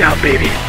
out, baby.